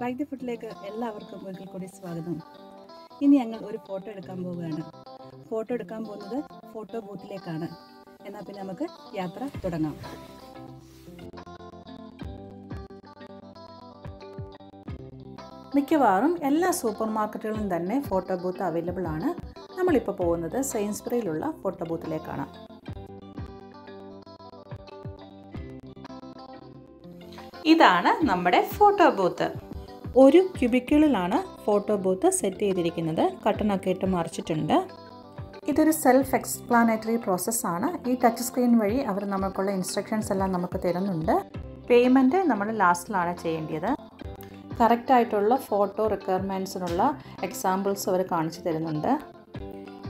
Healthy ഫുഡിലേക്ക് എല്ലാവർക്കും ഒരിക്കൽ കൂടി സ്വാഗതം. ഇനി ഞങ്ങൾ ഒരു ഫോട്ടോ എടുക്കാൻ പോവുകയാണ്. ഫോട്ടോ എടുക്കാൻ പോകുന്നത് ഫോട്ടോ ബൂത്തിലേക്കാണ് എന്നാൽ പിന്നെ നമുക്ക് യാത്ര തുടങ്ങാം. മിക്കവാറും എല്ലാ സൂപ്പർ മാർക്കറ്റുകളിലും തന്നെ ഫോട്ടോ ബൂത്ത് അവൈലബിൾ ആണ്. നമ്മളിപ്പോൾ പോകുന്നത് സയൻസ്ബറിയിലുള്ള ഫോട്ടോ ബൂത്തിലേക്കാണ് ഇതാണ് നമ്മുടെ ഫോട്ടോ ബൂത്ത് ഒരു ക്യൂബിക്കിളിലാണ് ഫോട്ടോ ബൂത്ത് സെറ്റ് ചെയ്തിരിക്കുന്നത്. കട്ടനൊക്കെ ഇട്ട് മറിച്ചിട്ടുണ്ട്. ഇതൊരു സെൽഫ് എക്സ്പ്ലാനറ്ററി പ്രോസസ്സാണ്. ഈ ടച്ച് സ്ക്രീൻ വഴി അവർ നമുക്കുള്ള ഇൻസ്ട്രക്ഷൻസ് എല്ലാം നമുക്ക് തരുന്നുണ്ട്. പേയ്മെന്റ് നമ്മൾ ലാസ്റ്റിലാണ് ചെയ്യേണ്ടത്. കറക്റ്റായിട്ടുള്ള ഫോട്ടോ റിക്വയർമെന്റ്സിനുള്ള എക്സാമ്പിൾസ് അവർ കാണിച്ചു തരുന്നുണ്ട്.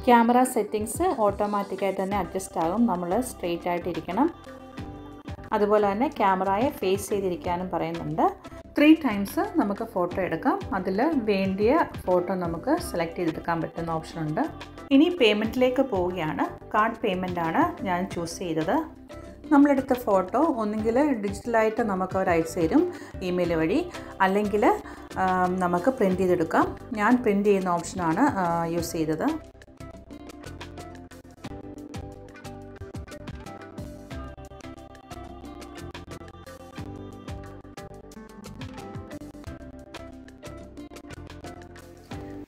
ക്യാമറ സെറ്റിങ്സ് ഓട്ടോമാറ്റിക്കായിട്ട് തന്നെ അഡ്ജസ്റ്റ് ആകും. നമ്മൾ സ്ട്രെയിറ്റ് ആയിട്ടിരിക്കണം അതുപോലെ തന്നെ ക്യാമറയെ ഫേസ് ചെയ്തിരിക്കാനും പറയുന്നുണ്ട്. ത്രീ ടൈംസ് നമുക്ക് ഫോട്ടോ എടുക്കാം. അതിൽ വേണ്ടിയ ഫോട്ടോ നമുക്ക് സെലക്ട് ചെയ്തെടുക്കാൻ പറ്റുന്ന ഓപ്ഷൻ ഉണ്ട്. ഇനി പേയ്മെന്റിലേക്ക് പോവുകയാണ്. കാർഡ് പേയ്മെന്റ് ആണ് ഞാൻ ചൂസ് ചെയ്തത്. നമ്മളെടുത്ത ഫോട്ടോ ഒന്നുകിൽ ഡിജിറ്റലായിട്ട് നമുക്ക് അവർ അയച്ചു തരും ഇമെയിൽ വഴി. അല്ലെങ്കിൽ നമുക്ക് പ്രിന്റ് ചെയ്തെടുക്കാം. ഞാൻ പ്രിന്റ് ചെയ്യുന്ന ഓപ്ഷനാണ് യൂസ് ചെയ്തത്.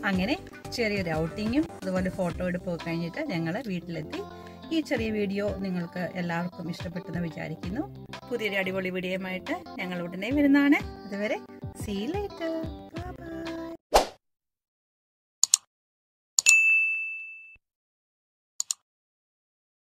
അങ്ങനെ ചെറിയൊരു ഔട്ടിങ്ങും അതുപോലെ ഫോട്ടോ എടുപ്പ് കഴിഞ്ഞിട്ട് ഞങ്ങൾ വീട്ടിലെത്തി. ഈ ചെറിയ വീഡിയോ നിങ്ങൾക്ക് എല്ലാവർക്കും ഇഷ്ടപ്പെട്ടെന്ന് വിചാരിക്കുന്നു. പുതിയൊരു അടിപൊളി വീഡിയോയുമായിട്ട് ഞങ്ങൾ ഉടനെ വരുന്നതാണ്. അതുവരെ സീ ലേറ്റർ